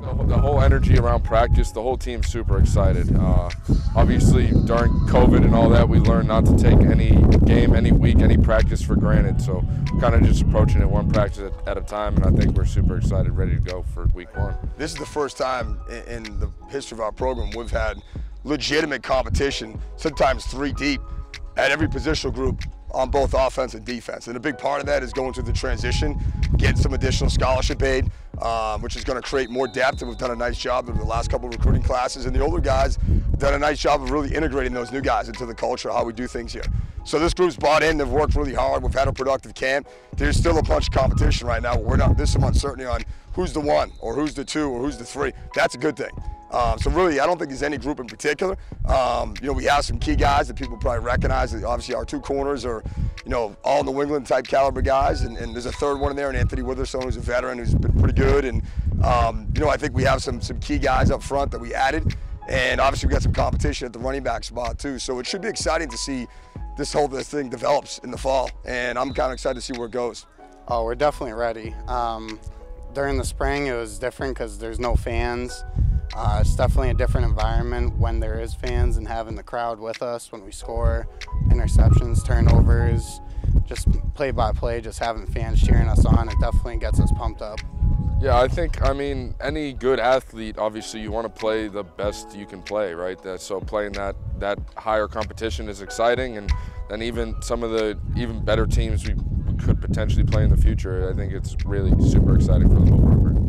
The, whole energy around practice, the whole team's super excited. Uh, obviously, during COVID and all that, we learned not to take any game, any week, any practice for granted. So, kind of just approaching it one practice at, a time, and I think we're super excited, ready to go for week one. This is the first time in the history of our program we've had legitimate competition, sometimes three deep, at every positional group on both offense and defense. And a big part of that is going through the transition, getting some additional scholarship aid, um, which is going to create more depth. And we've done a nice job of the last couple of recruiting classes. And the older guys done a nice job of really integrating those new guys into the culture, how we do things here. So this group's bought in. They've worked really hard. We've had a productive camp. There's still a bunch of competition right now. We're not. There's some uncertainty on who's the one or who's the two or who's the three. That's a good thing. Um, so really, I don't think there's any group in particular. Um, you know, we have some key guys that people probably recognize. Obviously, our two corners are, you know, all New England type caliber guys, and, and there's a third one in there, and Anthony Witherspoon, who's a veteran, who's been pretty good. And um, you know, I think we have some some key guys up front that we added, and obviously we got some competition at the running back spot too. So it should be exciting to see this whole this thing develops in the fall, and I'm kind of excited to see where it goes. Oh, we're definitely ready. Um, during the spring, it was different because there's no fans. Uh, it's definitely a different environment when there is fans and having the crowd with us when we score, interceptions, turnovers, just play by play, just having fans cheering us on. It definitely gets us pumped up. Yeah, I think, I mean, any good athlete, obviously you want to play the best you can play, right? so playing that, that higher competition is exciting and then even some of the even better teams we could potentially play in the future, I think it's really super exciting for the whole